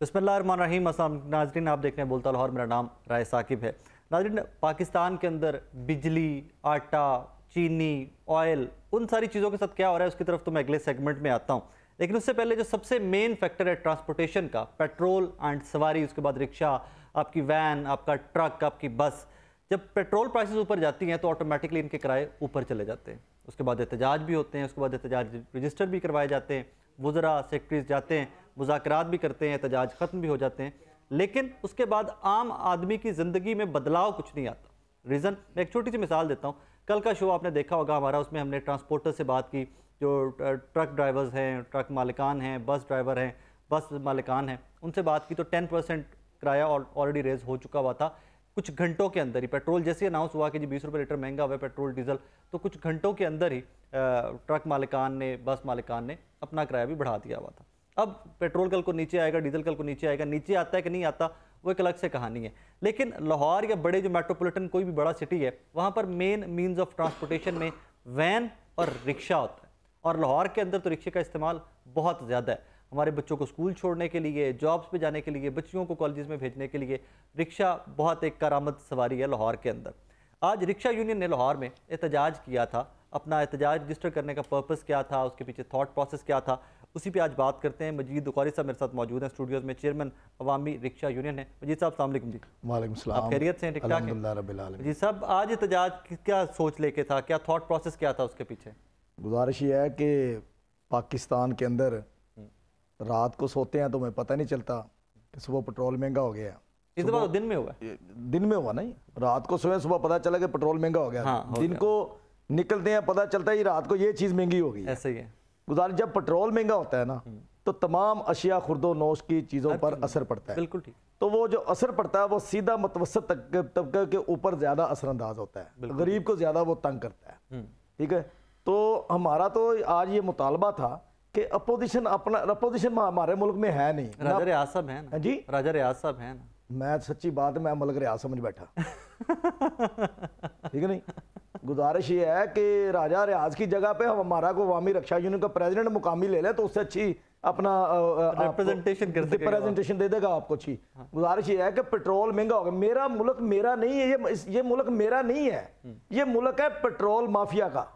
बसमीम नाजरीन, आप देख रहे हैं बोलता लाहौर, मेरा नाम राय साकिब है। नाजरीन, पाकिस्तान के अंदर बिजली, आटा, चीनी, ऑयल, उन सारी चीज़ों के साथ क्या हो रहा है, उसकी तरफ़ तो मैं अगले सेगमेंट में आता हूँ। लेकिन उससे पहले जो सबसे मेन फैक्टर है ट्रांसपोर्टेशन का पेट्रोल एंड सवारी, उसके बाद रिक्शा आपकी वैन आपका ट्रक आपकी बस जब पेट्रोल प्राइसेस ऊपर जाती हैं तो ऑटोमेटिकली इनके किराए ऊपर चले जाते हैं। उसके बाद एहतजाज भी होते हैं, उसके बाद एहतजाज रजिस्टर भी करवाए जाते हैं वज़रा सेक्रेटरीज जाते हैं मुजाकर भी करते हैं, एहतजाज ख़त्म भी हो जाते हैं। लेकिन उसके बाद आम आदमी की ज़िंदगी में बदलाव कुछ नहीं आता। रीज़न, मैं एक छोटी सी मिसाल देता हूँ। कल का शो आपने देखा होगा, हमारा उसमें हमने ट्रांसपोर्टर से बात की, जो ट्रक ड्राइवर्स हैं, ट्रक मालिकान हैं, बस ड्राइवर हैं, बस मालिकान हैं, उनसे बात की तो टेन परसेंट किराया ऑलरेडी रेज हो चुका हुआ था। कुछ घंटों के अंदर ही पेट्रोल, जैसे अनाउंस हुआ कि जी बीस रुपये लीटर महँगा हुआ है पेट्रोल, डीजल तो कुछ घंटों के अंदर ही ट्रक मालिकान ने, बस मालिकान ने अपना किराया भी बढ़ा दिया हुआ था। अब पेट्रोल कल को नीचे आएगा, डीजल कल को नीचे आएगा, नीचे आता है कि नहीं आता, वो एक अलग से कहानी है। लेकिन लाहौर या बड़े जो मेट्रोपोलिटन कोई भी बड़ा सिटी है, वहाँ पर मेन मीन्स ऑफ़ ट्रांसपोर्टेशन में वैन और रिक्शा होता है। और लाहौर के अंदर तो रिक्शे का इस्तेमाल बहुत ज़्यादा है। हमारे बच्चों को स्कूल छोड़ने के लिए जॉब्स पे जाने के लिए, बच्चियों को कॉलेज में भेजने के लिए रिक्शा बहुत एक करामद सवारी है लाहौर के अंदर। आज रिक्शा यूनियन ने लाहौर में एहतजाज किया था। अपना एहतजाज रजिस्टर करने का पर्पज़ क्या था, उसके पीछे थाट प्रोसेस क्या था उसी पे आज बात करते हैं। मजीद बुखारी साहब मेरे साथ मौजूद हैं स्टूडियोज में। चेयरमैन अवामी रिक्शा यूनियन है। मजीद साहब सलाम जी। वालेकुम आप खैरियत से हैं? ठीक ठाक जी साहब आज एहतजाज क्या सोच लेके था? क्या थाट प्रोसेस क्या था उसके पीछे? गुजारिश ये है कि पाकिस्तान के अंदर रात को सोते हैं तो हमें पता नहीं चलता कि सुबह पेट्रोल महँगा हो गया। इस दफ़ा दिन में हुआ? दिन में हुआ नहीं। रात को सुबह सुबह पता चला कि पेट्रोल महँगा हो गया। हाँ, हो दिन गया। को निकलते हैं पता चलता है रात को ये चीज़ महँगी हो गई ऐसे ही है। गुजार जब पेट्रोल महँगा होता है ना हम्म। तो तमाम अशिया खुर्दो नोश की चीज़ों पर असर पड़ता है। बिल्कुल ठीक। तो वो जो असर पड़ता है वो सीधा मतवसत तबके के ऊपर ज़्यादा असरअंदाज होता है। गरीब को ज़्यादा वो तंग करता है। हम्म। ठीक है? तो हमारा तो आज ये मुतालबा था कि अपोजिशन अपना अपोजिशन हमारे मुल्क में है नहीं। राजा रियाज साहब है ना। जी। राजा रियाज साहब है ना। मैं सच्ची बात मैं मुल्क रियाज समझ बैठा। ठीक है नहीं? गुजारिश ये है कि राजा रियाज की जगह पे हम हमारा को अवामी रक्षा यूनियन का प्रेसिडेंट मुकामी ले ले तो उससे अच्छी अपना रिप्रेजेंटेशन कर प्रेजेंटेशन दे देगा आपको अच्छी। हाँ। गुजारिश ये है कि पेट्रोल महँगा होगा। मेरा मुल्क मेरा नहीं है ये ये मुल्क मेरा नहीं है। हम्म। ये मुल्क है पेट्रोल माफिया का।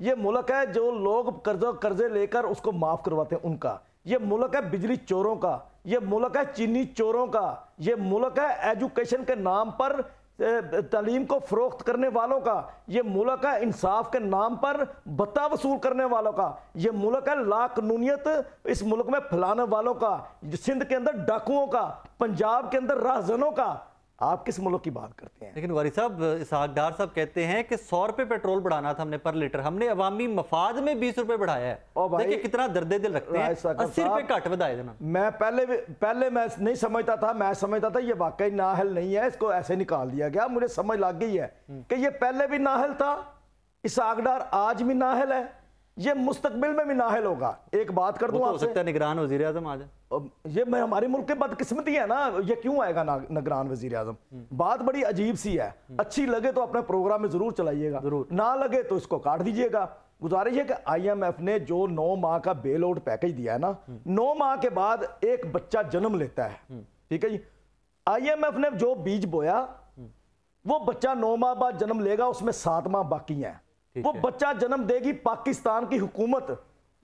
ये मुल्क है जो लोग कर्ज कर्जे लेकर उसको माफ़ करवाते हैं उनका। ये मुल्क है बिजली चोरों का, ये मुल्क है चीनी चोरों का, ये मुल्क है एजुकेशन के नाम पर तालीम को फरोख्त करने वालों का, ये मुल्क है इंसाफ के नाम पर बत्ता वसूल करने वालों का, ये मुल्क है लाकनूनीत इस मुल्क में फैलाने वालों का, सिंध के अंदर डाकुओं का, पंजाब के अंदर राहजनों का आप किस मुल्क की बात करते हैं? लेकिन वारी साहब इसहाकदार साहब कहते हैं कि सौ रुपए पेट्रोल बढ़ाना था हमने पर लीटर। हमने अवामी मफाद में बीस रुपए बढ़ाया है। देखिए कितना दर्दे दिल रखते हैं। अस्सी रुपए घट बताए जना मैं पहले पहले मैं नहीं समझता था मैं समझता था ये वाकई नाहल नहीं है इसको ऐसे निकाल दिया गया। मुझे समझ लग गई है हम्म। कि ये पहले भी नाहल था इसहाकदार आज भी नाहल है। ये मुस्तकबिल में भी नाहल होगा। एक बात कर दूँ तो आपसे। निगरान वज़ीर आज़म आज ये मैं हमारे मुल्क के बदकिस्मती है ना ये क्यों आएगा निगरान वज़ीर आज़म हम्म। बात बड़ी अजीब सी है। हम्म। अच्छी लगे तो अपने प्रोग्राम में ज़रूर चलाइएगा। ज़रूर। ना लगे तो इसको काट दीजिएगा। गुजारिश है कि आईएमएफ ने जो नौ माह का बेल आउट पैकेज दिया है ना हम्म। नौ माह के बाद एक बच्चा जन्म लेता है। ठीक है जी? आईएमएफ ने जो बीज बोया वो बच्चा नौ माह बाद जन्म लेगा उसमें सात माह बाकी है। वो बच्चा जन्म देगी पाकिस्तान की हुकूमत।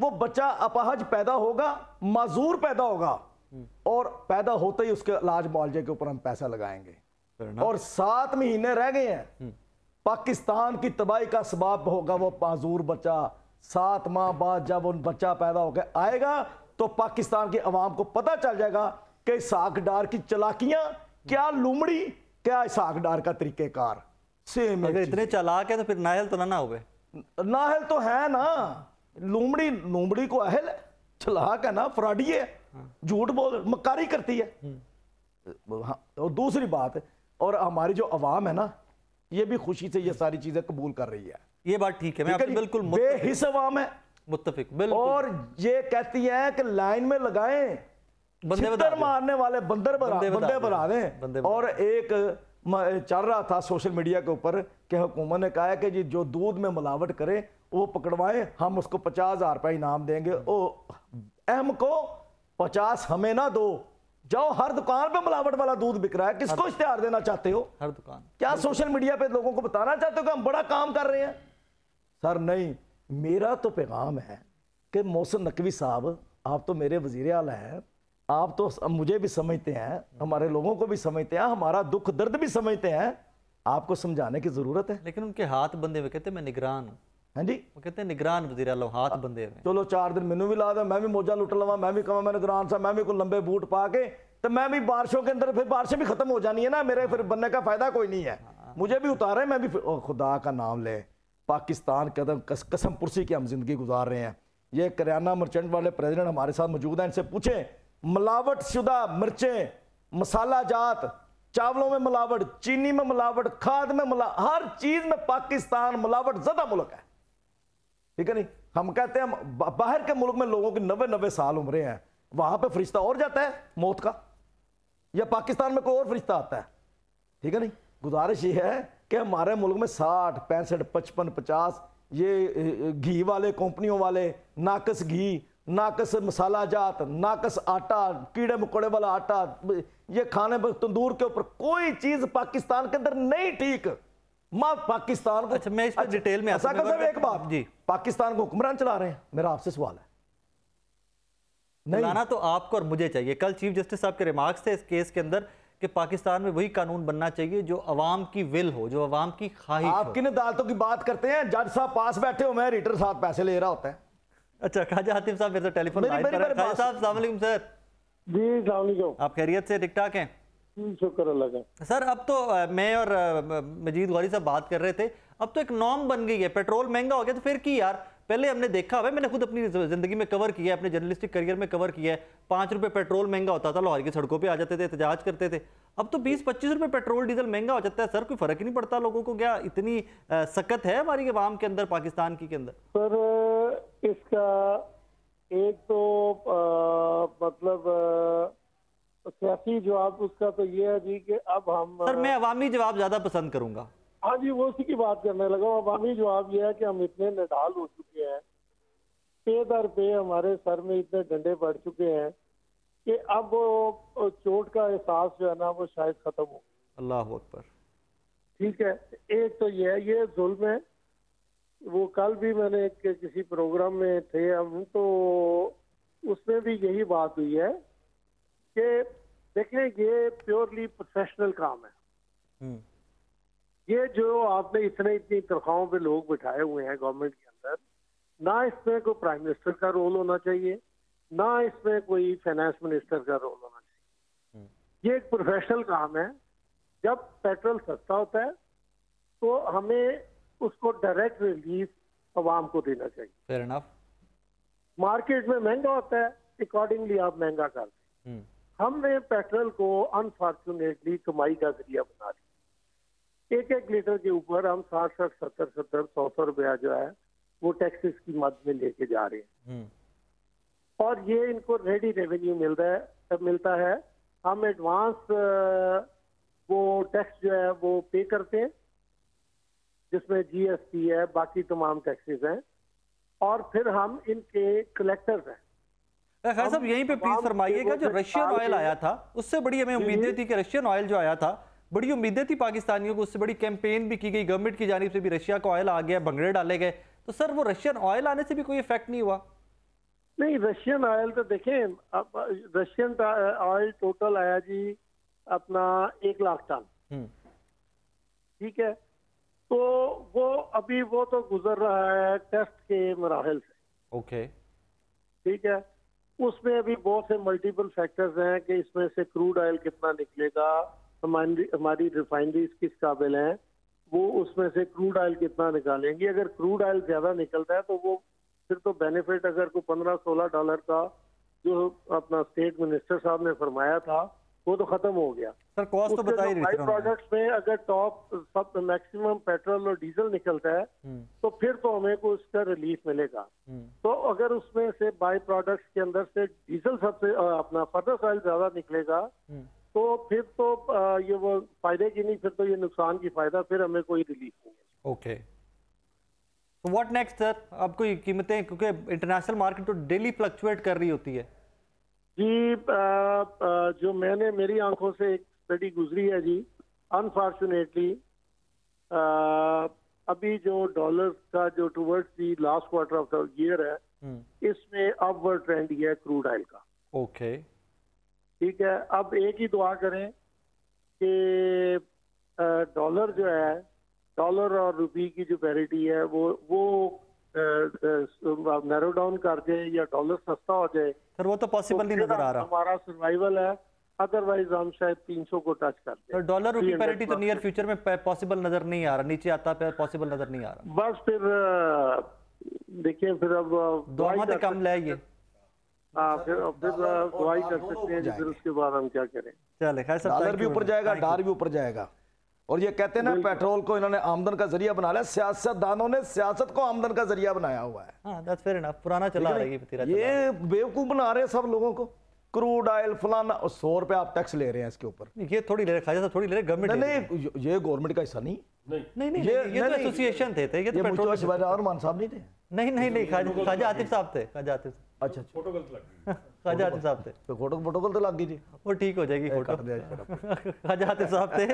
वो बच्चा अपहज पैदा होगा माजूर पैदा होगा हम्म। और पैदा होते ही उसके इलाज मुआवजे के ऊपर हम पैसा लगाएँगे। और सात महीने रह गए हैं। हम्म। पाकिस्तान की तबाही का सबाब होगा वो माजूर बच्चा। सात माह बाद जब उन बच्चा पैदा होकर आएगा तो पाकिस्तान की अवाम को पता चल जाएगा कि साख डार की चलाकियाँ क्या लुमड़ी क्या साख डार का तरीकेकार। सेम अगर इतने चलाक है तो फिर नाहल तो ना ना हो नाहल तो है ना। लूमड़ी लूमड़ी को अहल चलाक है ना फ्रॉडी है। झूठ बोल मकारी करती है। हम्म। हाँ, और दूसरी बात और हमारी जो अवाम है ना ये भी खुशी से ये सारी चीज़ें कबूल कर रही है। ये बात ठीक है मैं आपसे बिल्कुल बेहिस अवाम है। मुत्तफिक बिल्कुल। और ये कहती है कि लाइन में लगाएँ बंदे मारने वाले बंदर बंदे बना दें। और एक चल रहा था सोशल मीडिया के ऊपर कि हुकूमत ने कहा है कि जी जो दूध में मिलावट करे वो पकड़वाए हम उसको पचास हज़ार रुपये इनाम देंगे। ओ अहम को पचास हमें ना दो। जाओ हर दुकान पे मिलावट वाला दूध बिक रहा है। किसको इश्तेहार देना चाहते हो? हर दुकान। क्या सोशल मीडिया पे लोगों को बताना चाहते हो कि हम बड़ा काम कर रहे हैं? सर नहीं मेरा तो पैगाम है कि मोहसिन नकवी साहब आप तो मेरे वज़ीर आला हैं। आप तो मुझे भी समझते हैं हमारे लोगों को भी समझते हैं हमारा दुख दर्द भी समझते हैं। आपको समझाने की ज़रूरत है। लेकिन उनके हाथ बंधे हुए कहते मैं निगरान हूँ। हाँ जी। वो कहते हैं निगरान वज़ीर आला हाथ बंधे हुए चलो चार दिन मैनू भी ला दो मैं भी मोजा लुट लवा मैं भी कहा मैंने ग्रान सा मैं भी कोई लंबे बूट पा के तो मैं भी बारिशों के अंदर फिर बारिशें भी खत्म हो जानी है ना मेरे फिर बनने का फ़ायदा कोई नहीं है। मुझे भी उतारे मैं भी खुदा का नाम ले। पाकिस्तान कदम कस, कसम पुरसी की हम ज़िंदगी गुजार रहे हैं। ये करियाना मर्चेंट वाले प्रेसिडेंट हमारे साथ मौजूद हैं इनसे पूछे मिलावट शुदा मिर्चें, मसाला जात, चावलों में मिलावट, चीनी में मिलावट, खाद में मिला, हर चीज़ में पाकिस्तान मिलावट ज़्यादा मुल्क है। ठीक है नहीं? हम कहते हैं बाहर के मुल्क में लोगों की नब्बे नब्बे साल उम्र हैं। वहाँ पे फरिश्ता और जाता है, मौत का। या पाकिस्तान में कोई और फरिश्ता आता है। ठीक है नहीं? गुजारिश ये है कि हमारे मुल्क में साठ, पैंसठ, पचपन, पचास, ये घी वाले, कंपनियों वाले, नाकस घी नाकस मसाला जात नाकस आटा कीड़े मकोड़े वाला आटा ये खाने पर तंदूर के ऊपर कोई चीज़ पाकिस्तान के अंदर नहीं ठीक। माँ पाकिस्तान को अच्छा मैं इस अच्छा, डिटेल में ऐसा कर एक बात। जी। पाकिस्तान को हुक्मरान चला रहे हैं मेरा आपसे सवाल है। नहीं। तो आपको और मुझे चाहिए। कल चीफ जस्टिस साहब के रिमार्क्स थे इस केस के अंदर कि पाकिस्तान में वही कानून बनना चाहिए जो अवाम की विल हो जो अवाम की ख्वाहिश आप किन अदालतों की बात करते हैं जज साहब पास बैठे हो मैं रीटर साहब पैसे ले रहा होता है। अच्छा खाजा हातिम साहब मेरे टेलीफोन साहब सर। जी आप खैरियत से ठीक ठाक हैं? शुक्र अल्लाह का। सर अब तो मैं और मजीद गौरी साहब बात कर रहे थे। अब तो एक नॉर्म बन गई है पेट्रोल महँगा हो गया तो फिर की यार? पहले हमने देखा हुआ मैंने खुद अपनी ज़िंदगी में कवर किया है अपने जर्नलिस्टिक करियर में कवर किया है। पाँच रुपए पेट्रोल महँगा होता था लाहौर की सड़कों पे आ जाते थे एहतजाज करते थे। अब तो बीस पच्चीस रुपए पेट्रोल डीजल महँगा हो जाता है सर कोई फ़र्क ही नहीं पड़ता लोगों को क्या इतनी सकत है हमारी आवाम के अंदर पाकिस्तान की के अंदर? सर इसका एक तो आ, मतलब सियासी जवाब उसका तो ये है जी कि अब हम सर मैं अवामी जवाब ज़्यादा पसंद करूँगा। हाँ जी वो उसी की बात करने लगा। अवामी जवाब ये है कि हम इतने निडाल हो चुके हैं पे दर पे हमारे सर में इतने डंडे बढ़ चुके हैं कि अब वो चोट का एहसास जो है ना वो शायद खत्म हो। अल्लाह अकबर। ठीक है एक तो ये है ये जुल्म है। वो कल भी मैंने एक किसी प्रोग्राम में थे हम तो उसमें भी यही बात हुई है कि देखें ये प्योरली प्रोफेशनल काम है। हम्म। ये जो आपने इतने इतनी तनख्वाहों पे लोग बिठाए हुए हैं गवर्नमेंट के अंदर ना इसमें कोई प्राइम मिनिस्टर का रोल होना चाहिए ना इसमें कोई फाइनेंस मिनिस्टर का रोल होना चाहिए। हम्म। ये एक प्रोफेशनल काम है। जब पेट्रोल सस्ता होता है तो हमें उसको डायरेक्ट रिलीफ आवाम को देना चाहिए। मार्केट में महँगा होता है अकॉर्डिंगली आप महँगा कर हम्म। हमने पेट्रोल को अनफॉर्चुनेटली कमाई का ज़रिया बना दिया। एक एक लीटर के ऊपर हम साठ साठ सत्तर सत्तर सौ सौ रुपया जो है वो टैक्सेस की मद में लेके जा रहे हैं। हम्म। और ये इनको रेडी रेवेन्यू मिल रहा है मिलता है हम एडवांस वो टैक्स जो है वो पे करते हैं जिसमें जीएसटी है बाकी तमाम टैक्सेस हैं और फिर हम इनके कलेक्टर्स हैं। खैर साहब यहीं पे प्लीज़ फरमाइएगा जो रशियन ऑयल आया था उससे बड़ी हमें उम्मीदें थी कि रशियन ऑयल जो आया था बड़ी उम्मीदें थी पाकिस्तानियों को उससे बड़ी कैंपेन भी की गई। गवर्नमेंट की जानब से भी रशिया का ऑयल आ गया भंगड़े डाले गए। तो सर वो रशियन ऑयल आने से भी कोई इफ़ेक्ट नहीं हुआ? नहीं रशियन ऑयल तो देखें अब रशियन ऑयल टोटल आया जी अपना एक लाख टन। हम्म। ठीक है? तो वो अभी वो तो गुजर रहा है टेस्ट के मराहल से। ओके ठीक है? उसमें अभी बहुत से मल्टीपल फैक्टर्स हैं कि इसमें से क्रूड ऑयल कितना निकलेगा हमारी हमारी रिफाइनरीज किस काबिल हैं वो उसमें से क्रूड ऑयल कितना निकालेंगे अगर क्रूड ऑयल ज़्यादा निकलता है तो वो फिर तो बेनिफिट अगर को पंद्रह सोलह डॉलर का जो अपना स्टेट मिनिस्टर साहब ने फरमाया था वो तो खत्म हो गया सर कॉस्ट तो बताइए प्रोडक्ट्स में अगर टॉप सब मैक्सिमम पेट्रोल और डीजल निकलता है हम्म। तो फिर तो हमें को उसका रिलीफ मिलेगा हम्म। तो अगर उसमें से बाई प्रोडक्ट्स के अंदर से डीजल सबसे अपना फर्दर ऑयल ज़्यादा निकलेगा हम्म। तो फिर तो ये वो फ़ायदे की नहीं फिर तो ये नुकसान की फ़ायदा फिर हमें कोई रिलीफ नहीं ओके तो व्हाट नेक्स्ट सर अब कोई कीमतें क्योंकि इंटरनेशनल मार्केट तो डेली फ्लक्चुएट कर रही होती है। जी आ, आ, जो मैंने मेरी आँखों से एक स्टडी गुजरी है जी अनफॉर्चुनेटली अभी जो डॉलर का जो towards the last quarter of the year है हम्म, इसमें अपवर्ड ट्रेंड ही है क्रूड ऑयल का। ओके ठीक है अब एक ही दुआ करें कि डॉलर जो है डॉलर और रुपी की जो पैरिटी है वो वो नैरो डाउन कर जाए या डॉलर सस्ता हो जाए सर वो तो पॉसिबल तो नहीं नज़र आ रहा। हमारा सर्वाइवल है। अदरवाइज़ हम शायद 300 को टच कर दें। डॉलर रुपी पैरिटी तो नियर फ्यूचर में पॉसिबल नज़र नहीं आ रहा नीचे आता है पॉसिबल नज़र नहीं आ रहा। बस फिर देखिए फिर अब कर कम ले ये। सकते- हाँ? फिर फिर दुआई कर सकते हैं फिर उसके बाद हम क्या करें? चले खैर डॉलर भी ऊपर जाएगा Thank भी ऊपर जाएगा। और ये कहते हैं ना पेट्रोल को इन्होंने आमदन का ज़रिया बना लिया सियासतदानों ने सियासत को आमदन का ज़रिया बनाया हुआ है। हाँ पुराना चला रही है ये बेवकूफ़ बना रहे हैं सब लोगों को। क्रूड ऑयल फलाना सौ रुपए आप टैक्स ले रहे हैं इसके ऊपर। ये थोड़ी ले रहे खाजा थोड़ी ले रहे गवर्नमेंट नहीं ये गवर्नमेंट का हिस्सा नहीं। नहीं। नहीं नहीं, ये तो नहीं, नहीं, एसोसिएशन थे थे ये तो ये पेट्रोल शिवाजी रहमान साहब नहीं थे? नहीं नहीं नहीं खाजा खाजा आतिफ साहब थे खाजा आतिफ अच्छा अच्छा। खाजा आतिफ साहब थे। तो फ़ोटो फोटोकॉल तो लग गई जी वो ठीक हो जाएगी फ़ोटो। खाजा आतिफ साहब थे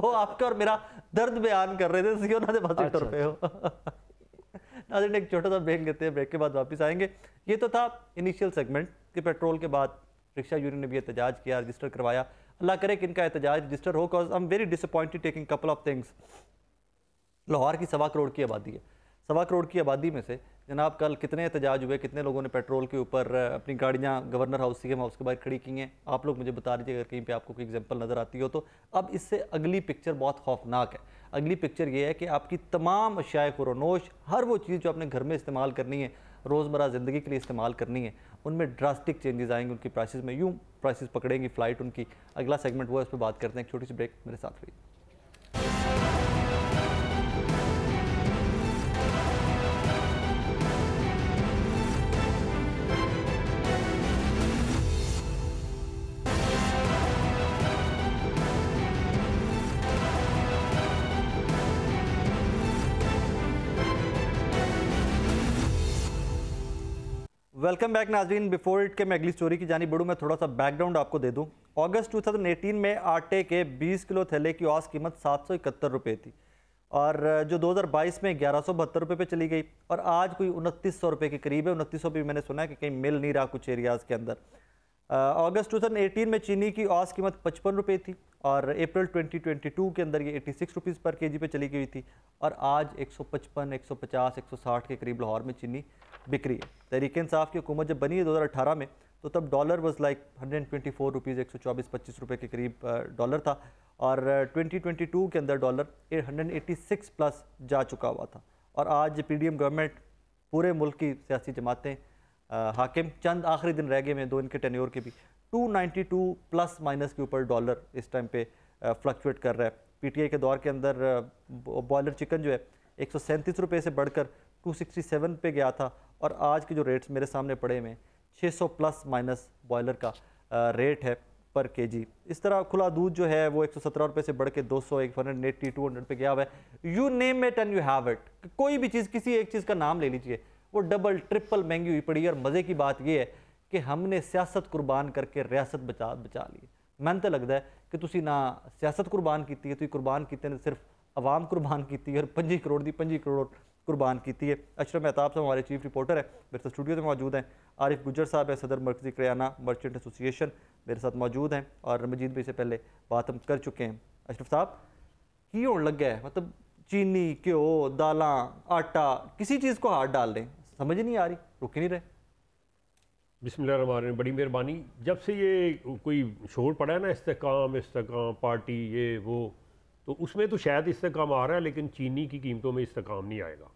वो आपका और मेरा दर्द बयान कर रहे थे सीओ ना बस अच्छा, पे हो। नाज़रीन एक छोटा सा ब्रेक लेते हैं ब्रेक के बाद वापस आएँगे। ये तो था इनिशियल सेगमेंट कि पेट्रोल के बाद रिक्शा यूनियन ने भी एहतजाज किया रजिस्टर करवाया। अल्लाह करे कि इनका एहतजाज रजिस्टर हो because I am very disappointed taking couple of things Lahore की सवा करोड़ की आबादी है। सवा करोड़ की आबादी में से जनाब कल कितने एहतजाज हुए, कितने लोगों ने पेट्रोल के ऊपर अपनी गाड़ियाँ गवर्नर हाउस सी एम हाउस के बाहर खड़ी की हैं। आप लोग मुझे बता दीजिए, अगर कहीं पे आपको कोई एग्जांपल नज़र आती हो तो। अब इससे अगली पिक्चर बहुत खौफनाक है। अगली पिक्चर ये है कि आपकी तमाम अशाए खुरोनोश, हर वो चीज़ जो आपने घर में इस्तेमाल करनी है, रोज़मर्रा ज़िंदगी के लिए इस्तेमाल करनी है, उनमें ड्रास्टिक चेंजेस आएँगे उनकी प्राइसेस में। यूँ प्राइसेस पकड़ेंगी फ़्लाइट उनकी। अगला सेगमेंट वो है, उस पर बात करते हैं। एक छोटी सी ब्रेक मेरे साथ रही वेलकम बैक नाजरीन बिफोर इट के मैं अगली स्टोरी की जानी बढ़ूँ मैं थोड़ा सा बैकग्राउंड आपको दे दूँ। अगस्त 2018 में आटे के 20 किलो थैले की औस कीमत सात सौ इकहत्तर रुपये थी। और, जो 2022 में ग्यारह सौ बहत्तर रुपये पर चली गई। और आज कोई उनतीस सौ रुपये के करीब है। उनतीस सौ भी मैंने सुना है कि कहीं मिल नहीं रहा कुछ एरियाज़ के अंदर। अगस्त 2018 में चीनी की औस कीमत पचपन रुपये थी और अप्रैल 2022 के अंदर ये 86 रुपीस पर केजी पे चली गई थी और आज 155, 150, 160 के करीब लाहौर में चीनी बिक रही है। तहरीक इंसाफ की हुकूमत जब बनी है 2018 में तो तब डॉलर वाज लाइक 124 रुपीज़ एक सौ चौबीस पच्चीस रुपये के करीब डॉलर था और अ, 2022 के अंदर डॉलर 186 प्लस जा चुका हुआ था। और आज पीडीएम गवर्नमेंट पूरे मुल्क की सियासी जमातें हाकिम, चंद आखिरी दिन रह गए हैं दो इनके टेन्योर के भी। 292 प्लस माइनस के ऊपर डॉलर इस टाइम पे फ्लक्चुएट कर रहा है। पीटीआई के दौर के अंदर बॉयलर चिकन जो है, एक सौ से बढ़कर 267 पे गया था और आज के जो रेट्स मेरे सामने पड़े हुए हैं 600 प्लस माइनस बॉयलर का रेट है पर केजी इस तरह खुला दूध जो है, वो एक रुपये से बढ़ के दो सौ एक हंड्रेड एट्टी टू हंड्रेड पे गया हुआ है। You name it and you have it कोई भी चीज़, किसी एक चीज़ का नाम ले लीजिए। वो डबल ट्रिपल महँगी हुई पड़ी है और मज़े की बात यह है कि हमने सियासत कुर्बान करके रियासत बचा बचा ली मैंने तो लगता है कि तुम ना सियासत कुर्बान की है तुम कुर्बान किए ने सिर्फ़ आवाम कुर्बान की और पंजी करोड़ की पंजी करोड़ कुर्बान की है। अशरफ मेहताब साहब हमारे चीफ रिपोर्टर है, मेरे साथ स्टूडियो में मौजूद हैं। आरिफ गुजर साहब है, सदर मरकजी करियाना मर्चेंट एसोसिएशन मेरे साथ मौजूद हैं और मजीद भी से पहले बात हम कर चुके हैं। अशरफ साहब, की होने लग गया है? मतलब चीनी, घ्यो, दाल, आटा, किसी चीज़ को हाथ डाल दें। समझ नहीं आ रही रुक नहीं रहे। बिस्मिल्लाह बड़ी मेहरबानी। जब से ये कोई शोर पड़ा है ना इस्तेकाम इस्तेकाम पार्टी ये वो तो उसमें तो शायद इस्तेकाम आ रहा है लेकिन चीनी की कीमतों में इस्तेकाम नहीं आएगा।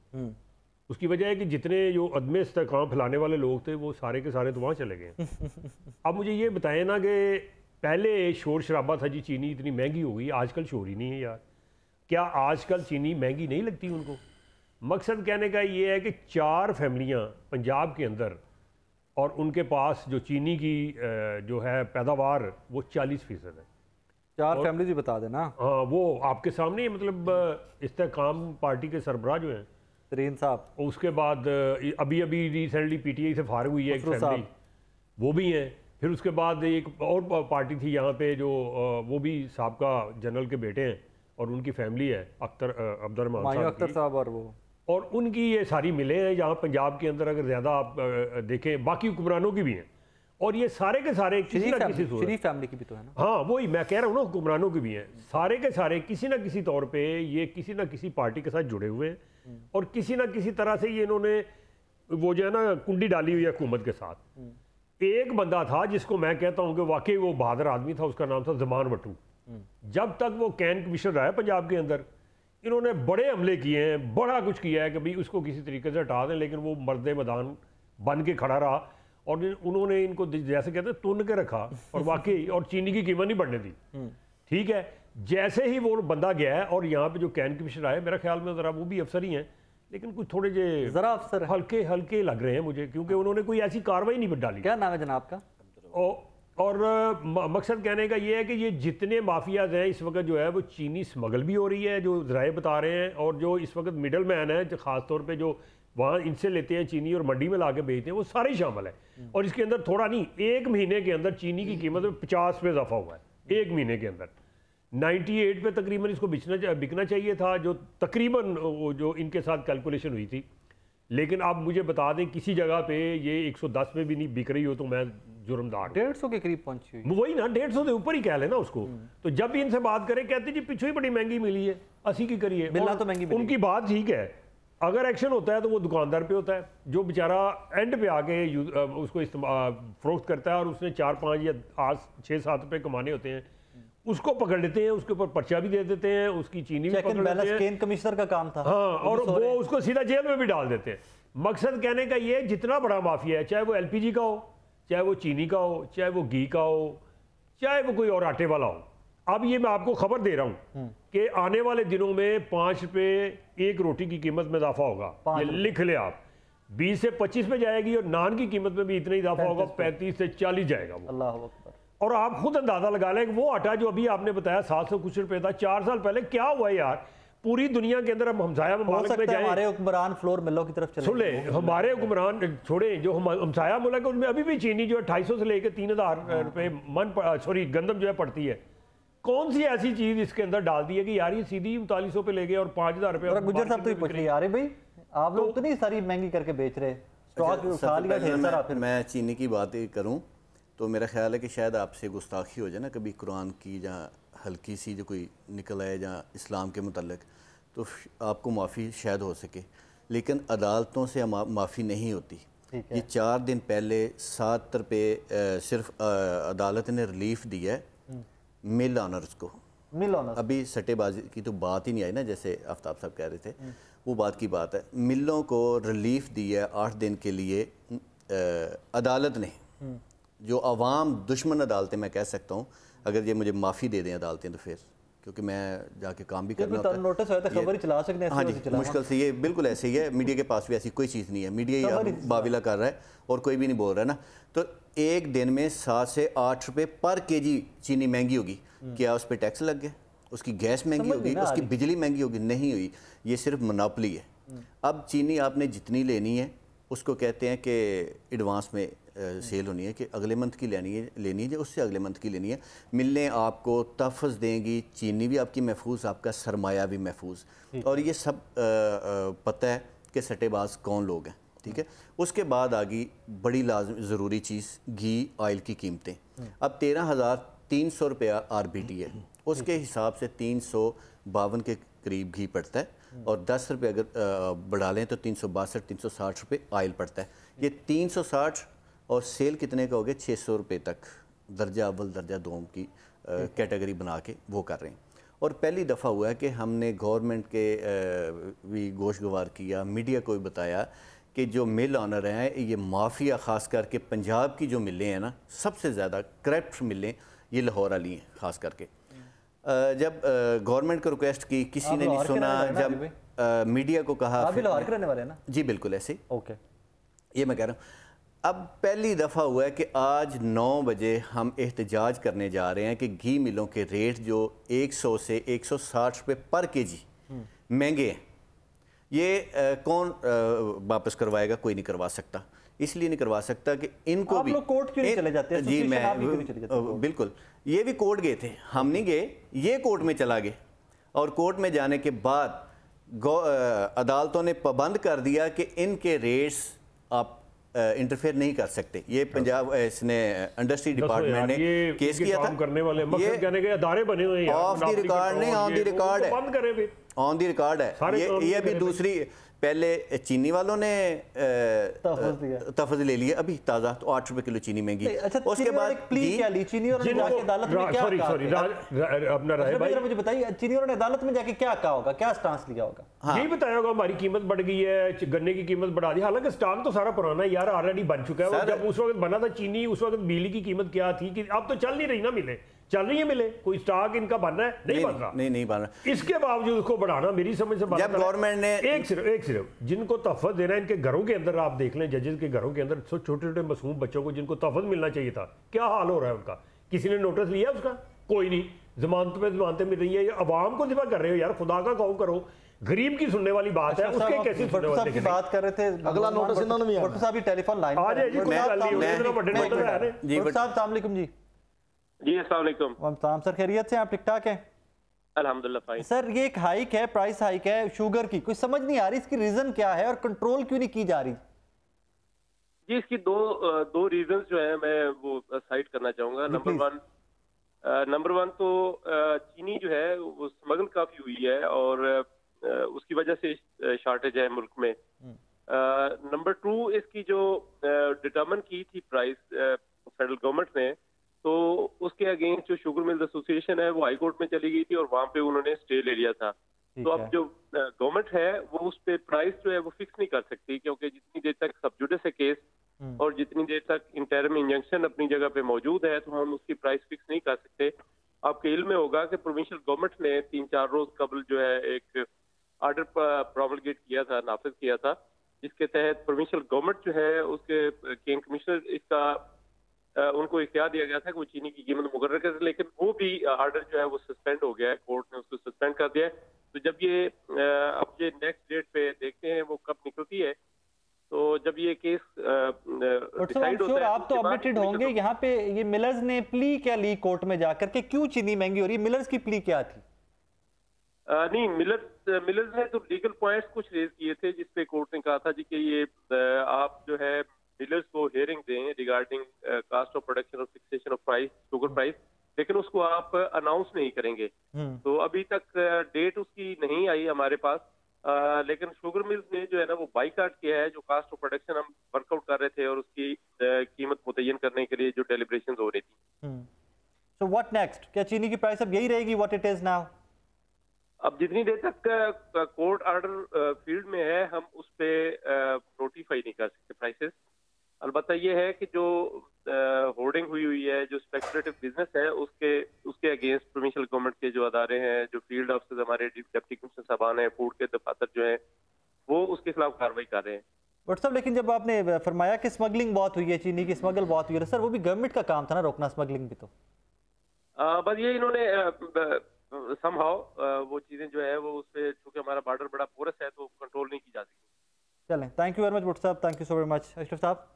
उसकी वजह है कि जितने जो अदम इस्तेकाम फैलाने वाले लोग थे वो सारे के सारे तो वहाँ चले गए। अब मुझे ये बताएँ ना कि पहले शोर शराबा था जी चीनी इतनी महँगी हो गई आजकल शोर ही नहीं है यार। क्या आजकल चीनी महँगी नहीं लगती उनको? मकसद कहने का ये है कि चार फैमिलियाँ पंजाब के अंदर और उनके पास जो चीनी की जो है पैदावार वो चालीस फ़ीसद है। चार फैमिली भी बता देना। हाँ वो आपके सामने ही मतलब इस्तेकाम पार्टी के सरबराह जो हैं। तरीन साहब। उसके बाद अभी अभी रिसेंटली पीटीआई से फारिग हुई है एक फैमिली वो भी हैं। फिर उसके बाद एक और पार्टी थी यहाँ पे जो वो भी सबका जनरल के बेटे हैं और उनकी फैमिली है अख्तर अब्दुलरमान अख्तर साहब और वो। और उनकी ये सारी मिले हैं। यहाँ पंजाब के अंदर अगर ज़्यादा आप देखें बाकी हुक्मरानों की भी हैं। और ये सारे के सारे किसी ना किसी शरीफ फैमिली की भी तो है ना? हाँ वही मैं कह रहा हूँ ना हुक्मरानों की भी हैं। सारे के सारे किसी ना किसी तौर पे ये किसी ना किसी पार्टी के साथ जुड़े हुए हैं। और किसी ना किसी तरह से ये इन्होंने वो जो है ना कुंडी डाली हुई है हुकूमत के साथ। एक बंदा था जिसको मैं कहता हूँ कि वाकई वो बहादुर आदमी था उसका नाम था जमान बटू जब तक वो कैन कमिश्नर रहा है पंजाब के अंदर इन्होंने बड़े हमले किए हैं बड़ा कुछ किया है कि भाई उसको किसी तरीके से हटा दें लेकिन वो मर्द मैदान बन के खड़ा रहा और उन्होंने इनको जैसे कहते हैं तुन के रखा और वाकई और चीनी की कीमत नहीं बढ़ने दी। ठीक है जैसे ही वो बंदा गया है और यहाँ पे जो कैन कमिश्नर आए मेरा ख्याल में ज़रा वो भी अफसर ही हैं लेकिन कुछ थोड़े जे जरा अफसर हल्के हल्के लग रहे हैं मुझे क्योंकि उन्होंने कोई ऐसी कार्रवाई नहीं डाली। क्या नाम है जनाब का? और मकसद कहने का ये है कि ये जितने माफियाज हैं इस वक्त जो है वो चीनी स्मगल भी हो रही है जो जराए बता रहे हैं और जो इस वक्त मिडल मैन है जो ख़ास तौर पे जो वहाँ इनसे लेते हैं चीनी और मंडी में ला के बेचते हैं वो सारे शामिल है। और इसके अंदर थोड़ा नहीं एक महीने के अंदर चीनी की कीमत में पचास पे इजाफा हुआ है एक महीने के अंदर। 98 पे तकरीबन इसको बिचना बिकना चाहिए था जो तकरीबन जो इनके साथ कैलकुलेशन हुई थी। लेकिन आप मुझे बता दें किसी जगह पे ये 110 में भी नहीं बिक रही हो तो मैं जुर्मदार डेढ़ सौ के करीब पहुँची हुई। वही ना डेढ़ सौ के ऊपर ही कह लेना उसको। हम्म। तो जब भी इनसे बात करें कहते जी पिछू ही बड़ी महँगी मिली है असी की करिए मिलना तो महँगी उनकी बात ठीक है। अगर एक्शन होता है तो वो दुकानदार पे होता है। जो बेचारा एंड पे आके उसको फरोख्त करता है और उसने चार पाँच या आठ छः सात रुपये कमाने होते हैं उसको पकड़ लेते हैं उसके ऊपर पर्चा भी दे देते हैं उसकी चीनी भी पकड़ लेते हैं। कमिश्नर का काम था। हाँ और वो उसको सीधा जेल में भी डाल देते हैं। मकसद कहने का ये जितना बड़ा माफिया है चाहे वो एलपीजी का हो चाहे वो चीनी का हो चाहे वो घी का हो चाहे वो कोई और आटे वाला हो। अब ये मैं आपको खबर दे रहा हूँ हम्म। कि आने वाले दिनों में पाँच रुपए एक रोटी की कीमत में इजाफा होगा। ये लिख ले आप। बीस से पच्चीस में जाएगी और नान की कीमत में भी इतना इजाफा होगा पैंतीस से चालीस जाएगा वो। अल्लाह और आप खुद अंदाज़ा लगा लें वो आटा जो अभी आपने बताया सात सौ कुछ रुपए था चार साल पहले क्या हुआ यार? पूरी दुनिया के अंदर हम हमसाया मुल्क में जाए। हमारे हुक्मरान फ्लोर मिलों की तरफ़ सुन ले हमारे हुक्मरान छोड़े जो हम हमसाया मुल्क है उनमें अभी भी चीनी जो है ढाई सौ से लेकर तीन हज़ार हाँ। रुपए मन सॉरी गंदम जो है पड़ती है। कौन सी ऐसी चीज़ इसके अंदर डाल दी है कि यार ये सीधी उनतालीस सौ पे ले गए और पाँच हज़ार रुपए गुजर साहब तो पूछ रही यार भाई आप लोग तो नहीं सारी महँगी करके बेच रहे स्टॉक अच्छा, उठा लिया ढेर सारा फिर मैं चीनी की बात करूँ। तो मेरा ख्याल है कि शायद आपसे गुस्ताखी हो जाए ना कभी कुरान की या हल्की सी जो कोई निकल आए या इस्लाम के मतलब तो आपको माफ़ी शायद हो सके। लेकिन अदालतों से माफ़ी नहीं होती। ये चार दिन पहले सात रुपये सिर्फ़ अदालत ने रिलीफ दिया है हम्म। मिल ऑनर्स को। Mill owners. अभी सट्टेबाजी की तो बात ही नहीं आई ना जैसे आफ्ताब साहब कह रहे थे। हम्म। वो बात की बात है। मिलों को रिलीफ दिया है आठ दिन के लिए आ, अदालत ने। हम्म। जो अवाम दुश्मन अदालतें मैं कह सकता हूँ अगर ये मुझे माफ़ी दे दें अदालतें तो फिर क्योंकि मैं जाके काम भी करना होता नोटिस होता खबर ही चला सकते हैं हाँ जी मुश्किल से ये बिल्कुल ऐसे ही है मीडिया के पास भी ऐसी कोई चीज़ नहीं है मीडिया ही बाविला कर रहा है और कोई भी नहीं बोल रहा है ना। तो एक दिन में सात से आठ रुपये पर के जी चीनी महँगी होगी। हम्म। क्या उस पर टैक्स लग गया? उसकी गैस महँगी होगी उसकी बिजली महँगी होगी नहीं हुई ये सिर्फ़ मनापली है। हम्म। अब चीनी आपने जितनी लेनी है उसको कहते हैं कि एडवांस में सेल होनी है कि अगले मंथ की लेनी है लेनी है उससे अगले मंथ की लेनी है। मिलने आपको तफज देंगी चीनी भी आपकी महफूज आपका सरमाया भी महफूज। और ये सब पता है कि सट्टेबाज कौन लोग हैं ठीक है? उसके बाद आ गई बड़ी लाजम ज़रूरी चीज़ घी ऑयल की कीमतें। अब तेरह हज़ार तीन सौ रुपया आर बी टी है उसके हिसाब से तीन सौ बावन के करीब घी पड़ता है और दस रुपये अगर बढ़ा लें तो तीन सौ बासठ तीन सौ साठ रुपये ऑयल पड़ता है। ये तीन सौ साठ और सेल कितने का हो गया? छः सौ रुपये तक। दर्जा अव्वल दर्जा दोम की कैटेगरी बना के वो कर रहे हैं। और पहली दफ़ा हुआ है कि हमने गवर्नमेंट के भी गोश गवार किया मीडिया को भी बताया कि जो मिल ऑनर हैं ये माफिया ख़ास करके पंजाब की जो मिलें हैं ना सबसे ज़्यादा करप्ट मिलें ये लाहौर वाली हैं ख़ास करके। जब गवर्नमेंट को रिक्वेस्ट की किसी ने नहीं सुना जब मीडिया को कहा आप भी लाहौर के रहने वाले हैं ना? जी बिल्कुल ऐसे ओके। ये मैं कह रहा हूँ अब पहली दफ़ा हुआ है कि आज 9 बजे हम एहतजाज करने जा रहे हैं कि घी मिलों के रेट जो 100 से 160 रुपए पर केजी महँगे हैं। ये आ, कौन आ, वापस करवाएगा? कोई नहीं करवा सकता। इसलिए नहीं करवा सकता कि इनको आप भी लोग कोर्ट क्यों नहीं चले जाते? हैं जी मैं जाते? कोर्ट? बिल्कुल। ये भी कोर्ट गए थे। हम नहीं गए। ये कोर्ट में चला गए। और कोर्ट में जाने के बाद अदालतों ने पाबंद कर दिया कि इनके रेट्स आप इंटरफेयर नहीं कर सकते। ये पंजाब इसने इंडस्ट्री डिपार्टमेंट ने केस किया था। करने वाले ये कहने के अदारे बने हुए हैं ऑफ़ द control, नहीं, ऑन द वो है। बंद करें फिर। ऑन द रिकॉर्ड है। ये ये भी अभी दूसरी पहले चीनी वालों ने तफज ले लिया अभी ताज़ा तो आठ रुपए किलो चीनी महँगी। अच्छा उसके बाद प्ली क्या ली चीनी और अदालत में क्या अपना राय भाई, भाई मुझे बताइए चीनी और अदालत में जाके क्या कहा होगा क्या स्टांस लिया होगा? हाँ। यही बताया होगा हमारी कीमत बढ़ गई है गन्ने की कीमत बढ़ा दी। हालाँकि स्टॉक तो सारा पुराना है यार ऑलरेडी बन चुका है। जब उस वक्त बना था चीनी उस वक्त बिजली की कीमत क्या थी कि अब तो चल नहीं रही ना मिले। चल रही है मिले। कोई स्टॉक इनका बनना है? नहीं नहीं बन रहा। नहीं नहीं बन रहा। इसके बावजूद उसको बढ़ाना मेरी समझ से जब कर। रहा है। गवर्नमेंट ने- एक सिर्फ़ एक सिर्फ़ जिनको तहफत देना है इनके घरों के अंदर आप देख लें जजेस के घरों के अंदर छोटे छोटे मासूम बच्चों को जिनको तहफत मिलना चाहिए था। क्या हाल हो रहा है उनका? किसी ने नोटिस लिया उसका? कोई नहीं। जमानत पे जमानतें मिल रही है। ये अवाम को दिफा कर रहे हो यार खुदा का कहो करो? गरीब की सुनने वाली बात है उसके कैसे सुनने वाले की बात कर रहे थे अगला नोटिस इन्होंने भी भट्टू साहब की टेलीफोन लाइन आ जाए जी, कोई गल नहीं, बड़े नोटिस आए ने। जी, साहब सलाम अलैकुम जी। जी अस्सलाम वालेकुम। वालेकुम सर खैरियत से आप ठीक ठाक हैं? अल्हम्दुलिल्लाह सर ये एक हाइक है प्राइस हाइक है शुगर की। कोई समझ नहीं आ रही इसकी रीजन क्या है और कंट्रोल क्यों नहीं की जा रही? जी इसकी दो दो रीजंस जो है मैं वो साइड करना चाहूँगा। नंबर वन नंबर वन तो चीनी जो है वो स्मगल काफ़ी हुई है और उसकी वजह से शॉर्टेज है मुल्क में। नंबर टू इसकी जो डिटर्मन की थी प्राइस फेडरल गवर्नमेंट ने तो उसके अगेंस्ट जो शुगर मिल्स एसोसिएशन है वो हाई कोर्ट में चली गई थी और वहाँ पे उन्होंने स्टे ले लिया था। तो अब जो गवर्नमेंट है वो उस पे प्राइस जो है वो फिक्स नहीं कर सकती क्योंकि जितनी देर तक सब्जुडिस है केस हम्म। और जितनी देर तक इंटरम इंजंक्शन अपनी जगह पे मौजूद है तो हम उसकी प्राइस फिक्स नहीं कर सकते। आपके इल में होगा कि प्रोविंशियल गवर्नमेंट ने तीन चार रोज कबल जो है एक आर्डर प्रोमलगेट किया था नाफिज किया था जिसके तहत प्रोविंशियल गवर्नमेंट जो है उसके केम कमिश्नर इसका उनको इख्तियार दिया गया था कि वो चीनी की कीमत मुकर करे लेकिन वो भी आर्डर जो है वो सस्पेंड हो गया है कोर्ट ने उसको सस्पेंड कर दिया है। तो जब ये अब ये नेक्स्ट डेट पे देखते हैं वो कब निकलती है। तो जब ये केस डॉक्टर साहब श्योर आप तो अपडेटेड होंगे यहाँ पे ये मिलर्स ने प्ली क्या ली कोर्ट में जाकर के? क्यों चीनी महँगी हो रही मिलर्स की प्ली क्या थी? नहीं मिलर मिलर्स ने तो लीगल पॉइंट्स कुछ रेज किए थे जिसपे कोर्ट ने कहा था जी कि ये आप जो है मिलर्स को हेयरिंग दें रिगार्डिंग कास्ट ऑफ़ प्रोडक्शन और fixation of price sugar price लेकिन उसको आप अनाउंस नहीं करेंगे। हम्म तो अभी तक डेट उसकी नहीं आई हमारे पास। अ, लेकिन शुगर मिल्स ने जो है ना वो बाइकाट किया है जो कास्ट ऑफ़ प्रोडक्शन हम वर्कआउट कर रहे थे और उसकी कीमत मुतयन करने के लिए जो डेलिब्रेशन हो रही थी। सो व्हाट नेक्स्ट क्या चीनी की प्राइस अब यही रहेगी व्हाट इट इज़ नाउ अब जितनी देर तक कोर्ट ऑर्डर फ़ील्ड में है हम उस पर नोटिफाई नहीं कर सकते प्राइसेस अलबत्ता ये है कि जो होर्डिंग हुई हुई है जो स्पेकुलेटिव बिज़नेस है उसके उसके अगेंस्ट प्रोविंशियल गवर्नमेंट के जो अदारे हैं जो फ़ील्ड ऑफिसर्स हमारे डिप्टी कमिश्नर साहबान हैं फ़ूड के दफातर जो हैं वो उसके खिलाफ कार्रवाई कर रहे हैं। डॉक्टर साहब लेकिन जब आपने फरमाया कि स्मगलिंग बहुत हुई है चीनी की स्मगल बहुत हुई है तो सर वो भी गवर्नमेंट का काम था ना रोकना स्मगलिंग भी तो? अ, बस ये इन्होंने समहाउ वो चीज़ें जो है वो उस पर चूँकि हमारा बॉर्डर बड़ा पोरस है तो कंट्रोल नहीं की जा सकती चलें thank you very much Bhutt साहब thank you so very much Ashraf साहब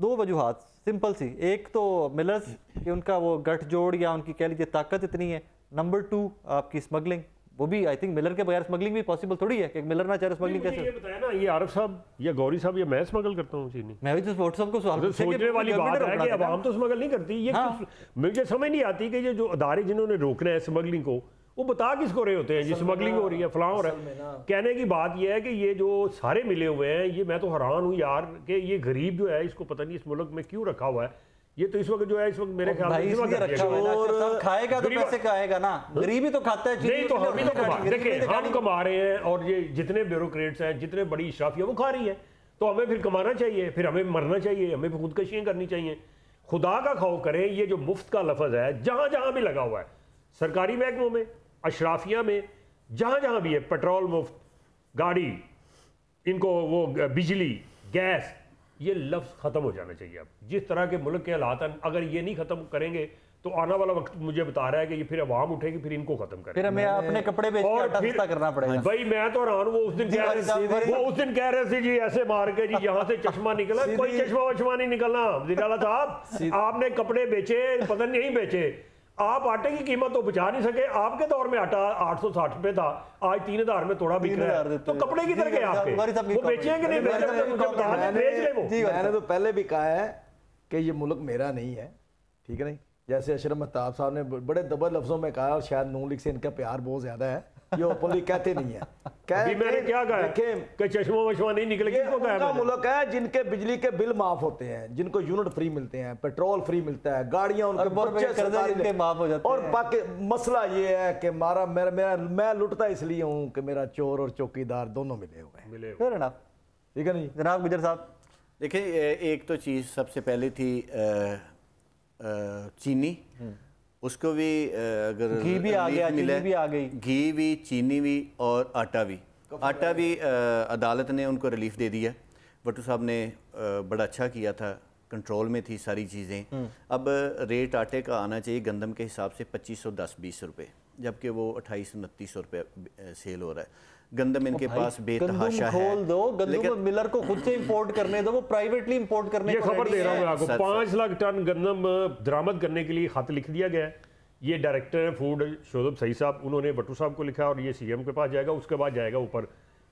दो वजूहत सिंपल सी। एक तो मिलर्स कि उनका वो गठजोड़ या उनकी कह लीजिए ताकत इतनी है। नंबर टू आपकी स्मगलिंग। वो भी आई थिंक मिलर के बगैर स्मगलिंग भी पॉसिबल थोड़ी है कि मिलर ना चाहे स्मगलिंग कैसे ये बताया ना ये आरफ साहब या गौरी साहब या मैं स्मगल करता हूँ चीनी। मैं भी तो साहब को सवाल तो सोचने वाली बात है कि था? तो स्मगल नहीं करती। ये हाँ। मुझे समझ नहीं आती कि ये जो अदारे जिन्होंने रोकना है स्मगलिंग को वो बता किसको रहे होते हैं? जी स्मगलिंग हो रही है फलां हो रहा है। कहने की बात ये है कि ये जो सारे मिले हुए हैं ये मैं तो हैरान हूँ यार कि ये गरीब जो है इसको पता नहीं इस मुल्क में क्यों रखा हुआ है। ये तो इस वक्त जो है इस वक्त मेरे ख्याल में साहब, खाएगा तो पैसे खाएगा ना। गरीबी तो खाता है नहीं तो हम ही तो कमा देखिए हम कमा रहे हैं और ये जितने ब्यूरोक्रेट्स हैं जितने बड़ी इशराफिया वो खा रही है। तो हमें फिर कमाना चाहिए फिर हमें मरना चाहिए हमें फिर खुदकशियाँ करनी चाहिए। खुदा का खौफ करें ये जो मुफ़्त का लफज है जहाँ जहाँ भी लगा हुआ है सरकारी महकमों में अशराफिया में जहाँ जहाँ भी है पेट्रोल मुफ़्त गाड़ी इनको वो बिजली गैस ये लफ्ज़ ख़त्म हो जाना चाहिए अब। जिस तरह के मुल्क के हालात हैं अगर ये नहीं ख़त्म करेंगे तो आने वाला वक्त मुझे बता रहा है कि ये फिर आवाम उठेगी फिर इनको खत्म करें फिर हमें अपने कपड़े बेच और फिर- करना पड़ेगा। भाई मैं तो रहा हूँ, वो उस दिन कह रहे वो उस दिन कह रहे थे जी ऐसे मार के जी यहाँ से चश्मा निकला कोई चश्मा वश्मा नहीं निकलना। साहब आपने कपड़े बेचे पता नहीं बेचे। आप आटे की कीमत तो बचा नहीं सके। आपके दौर में आटा आठ सौ साठ रुपए था। आज तीन हज़ार में थोड़ा बिक रहा है। तो कपड़े किधर गए आपके। की वो बेचेंगे नहीं की जी, वारी मैंने तो पहले भी कहा है कि ये मुल्क मेरा नहीं है ठीक है नहीं? जैसे अशरफ महताब साहब ने बड़े दबल लफ्जों में कहा और शायद नून लीग से इनका प्यार बहुत ज़्यादा है। ये ओपनली कहते नहीं है? कह मैंने क्या कहा? कि चश्मा वश्मा नहीं निकले किसको कहा उनका मुल्क है जिनके बिजली के बिल माफ़ होते हैं जिनको यूनिट फ्री मिलते हैं पेट्रोल फ्री मिलता है गाड़ियाँ उनके बच्चे के कर्जे सरकारी जिनके ले- माफ़ हो जाते और बाकी मसला ये है कि मारा मेरा मेरा मैं लुटता इसलिए हूँ कि मेरा चोर और चौकीदार दोनों मिले हुए हैं। मिले Fair enough. ठीक है नहीं? जनाब गुजर साहब। देखिए एक तो चीज़ सबसे पहले थी अ, अ, चीनी। उसको भी अगर घी भी आ गया, मिला चीनी भी आ गई। घी भी चीनी भी और आटा भी। आटा भी अदालत ने उनको रिलीफ दे दिया भट्टू साहब ने बड़ा अच्छा किया था। कंट्रोल में थी सारी चीज़ें। अब रेट आटे का आना चाहिए गंदम के हिसाब से पच्चीस सौ दस बीस रुपये जबकि वो अट्ठाईस उनतीस सौ रुपये सेल हो रहा है। गंदम इनके पास बेतहाशा है। खोल दो गंदम मिलर को खुद से इंपोर्ट करने दो वो प्राइवेटली इंपोर्ट करने ये खबर दे रहा हूँ। मैं आपको पाँच लाख टन गंदम दरामद करने के लिए खत लिख दिया गया है। ये डायरेक्टर हैं फ़ूड शोधब सही साहब उन्होंने बटू साहब को लिखा और ये सीएम के पास जाएगा उसके बाद जाएगा ऊपर।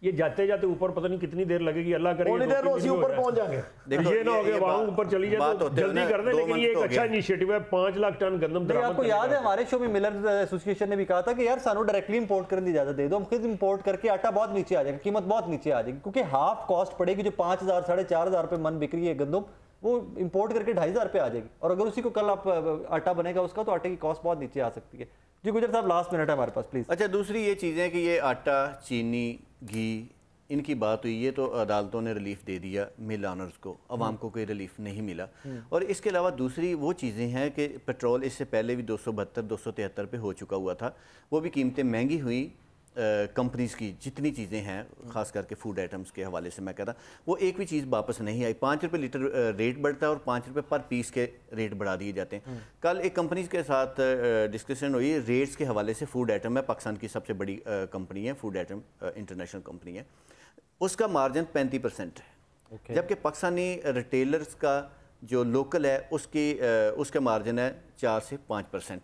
ये जाते जाते ऊपर पता नहीं कितनी देर लगेगी अल्लाह करे थोड़ी देर रोसी ऊपर पहुँच जाएँगे। देखो ये ना हो गया वहाँ ऊपर चली जाए तो जल्दी कर दें लेकिन ये एक अच्छा इनिशिएटिव है पाँच लाख टन गंदम नहीं दरामद आपको करने याद है हमारे शो में मिलर एसोसिएशन ने भी कहा था कि यार सानू डायरेक्टली इंपोर्ट करने की इजाज़त दे दो हम खुद इंपोर्ट करके आटा बहुत नीचे आ जाएगा कीमत बहुत नीचे आ जाएगी क्योंकि हाफ़ कॉस्ट पड़ेगी जो पाँच हज़ार साढ़े चार हज़ार रुपये मन बिक रही है गंदम वो इंपोर्ट करके ढाई हज़ार पे आ जाएगी। और अगर उसी को कल आप आटा बनेगा उसका तो आटे की कॉस्ट बहुत नीचे आ सकती है। जी गुजर साहब लास्ट मिनट है हमारे पास प्लीज़ अच्छा दूसरी ये चीज़ें कि ये आटा चीनी घी इनकी बात हुई ये तो अदालतों ने रिलीफ दे दिया मिल ऑनर्स को अवाम को कोई रिलीफ नहीं मिला। और इसके अलावा दूसरी वो चीज़ें हैं कि पेट्रोल इससे पहले भी दो सौ बहत्तर दो सौ तिहत्तर पर हो चुका हुआ था वो भी कीमतें महँगी हुई कंपनीज़ की जितनी चीज़ें हैं खास करके फ़ूड आइटम्स के हवाले से मैं कह रहा वो एक भी चीज़ वापस नहीं आई। पाँच रुपये लीटर रेट बढ़ता है और पाँच रुपये पर पीस के रेट बढ़ा दिए जाते हैं। कल एक कंपनीज़ के साथ डिस्कशन हुई रेट्स के हवाले से फ़ूड आइटम है पाकिस्तान की सबसे बड़ी कंपनी है फ़ूड आइटम इंटरनेशनल कंपनी है। उसका मार्जिन पैंतीस परसेंट है। जबकि पाकिस्तानी रिटेलर्स का जो लोकल है उसकी उसका मार्जिन है चार से पाँच परसेंट।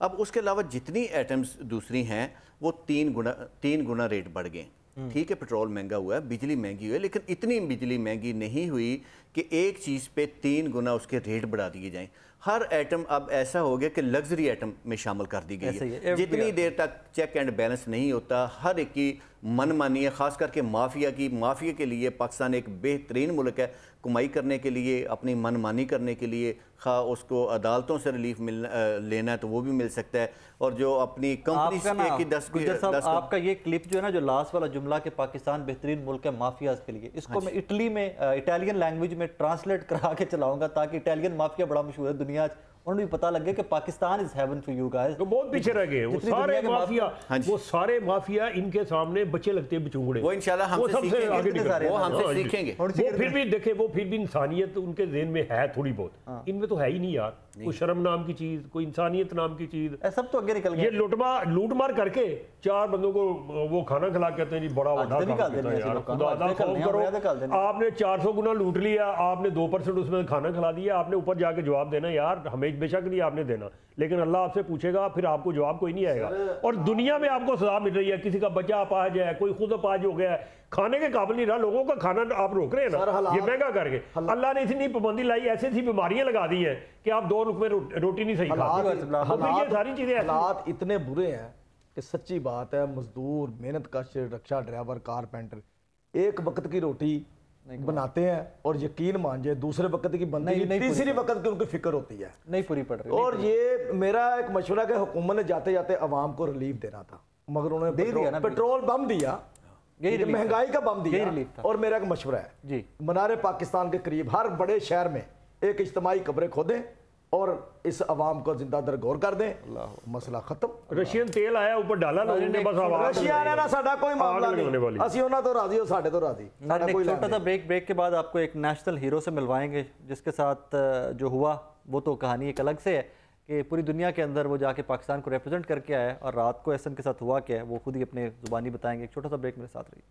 अब उसके अलावा जितनी आइटम्स दूसरी हैं वो तीन गुना तीन गुना रेट बढ़ गए। ठीक है पेट्रोल महँगा हुआ है बिजली महँगी हुई है लेकिन इतनी बिजली महँगी नहीं हुई कि एक चीज़ पे तीन गुना उसके रेट बढ़ा दिए जाएँ। हर आइटम अब ऐसा हो गया कि लग्जरी आइटम में शामिल कर दी गई है, है। जितनी देर तक चेक एंड बैलेंस नहीं होता हर एक की मनमानी है खास करके माफिया की। माफिया के लिए पाकिस्तान एक बेहतरीन मुल्क है कमाई करने के लिए अपनी मनमानी करने के लिए। खा उसको अदालतों से रिलीफ मिलना अ, लेना है तो वो भी मिल सकता है। और जो अपनी कंपनी ही दस साहब आपका ये क्लिप जो है ना जो लास्ट वाला जुमला के पाकिस्तान बेहतरीन मुल्क है माफियाज के लिए इसको मैं इटली में इटालियन लैंग्वेज में ट्रांसलेट करा के चलाऊँगा ताकि इटालियन माफिया बड़ा मशहूर है दुनिया च। उन्हें भी पता लगे कि Pakistan is haven for you guys वो बहुत पीछे रह गए वो सारे माफिया हाँ वो सारे माफिया इनके सामने बच्चे लगते हैं बिचूंगड़े। वो इंशाल्लाह हमसे सबसे सीखेंगे। वो हाँ हमसे सीखेंगे। वो फिर भी देखे वो फिर भी इंसानियत उनके जेहन में है थोड़ी बहुत। इनमें तो है ही नहीं यार कोई शर्म नाम की चीज़ कोई इंसानियत नाम की चीज़। सब तो आगे निकल ये गए लूटमार लूटमार करके चार बंदों को वो खाना खिला के कहते हैं जी बड़ा बड़ा तो। आपने 400 गुना लूट लिया आपने दो परसेंट उसमें खाना खिला दिया आपने ऊपर जाके जवाब देना यार हमें बेशक नहीं आपने देना। लेकिन अल्लाह आपसे पूछेगा फिर आपको जवाब कोई नहीं आएगा। और दुनिया में आपको सजा मिल रही है किसी का बच्चा अपाज है कोई खुद अपाज हो गया है। खाने के काबिल नहीं रहा लोगों का खाना आप रोक रहे हैं ना। ये महँगा करके। अल्लाह ने इतनी पाबंदी लाई ऐसी ऐसी बीमारियाँ लगा दी हैं कि आप दो रुपए रो- रोटी नहीं सही खाते तो ये सारी चीज़ें हालात इतने बुरे हैं कि सच्ची बात है मजदूर मेहनत कश रक्षा ड्राइवर कारपेंटर एक वक्त की रोटी बनाते हैं और यकीन मान जाए दूसरे वक्त की बंदी नहीं, नहीं तीसरी वक्त की उनकी फ़िक्र होती है। नहीं पूरी पड़ रही और ये मेरा एक मशवरा कि हुकूमत ने जाते जाते अवाम को रिलीफ देना था मगर उन्होंने दे दिया ना पेट्रोल, पेट्रोल बम दिया यही। महँगाई का बम दिया और मेरा एक मशवरा है। जी। मनारे पाकिस्तान के करीब हर बड़े शहर में एक इज्तमाही कब्रें खोदें और इस अवाम को जिंदा दरगोर कर दें मसला खत्म रशियन तेल आया ऊपर डाला लोगों ने बस आवाज रशिया ने ना साडा कोई मामला आग लगाने वाली। नहीं ਅਸੀਂ ਉਹਨਾਂ ਤੋਂ ਰਾਜ਼ੀ ਹੋ ਸਾਡੇ ਤੋਂ ਰਾਜ਼ੀ नाज़रीन, साडा एक कोई छोटा लेना सा ब्रेक ब्रेक के बाद आपको एक नेशनल हीरो से मिलवाएंगे जिसके साथ अ, जो हुआ वो तो कहानी एक अलग से है कि पूरी दुनिया के अंदर वो जाके पाकिस्तान को रिप्रेजेंट करके आया है और रात को एहसन के साथ हुआ क्या है वो खुद ही अपने ज़ुबानी बताएंगे एक छोटा सा ब्रेक मेरे साथ रहिए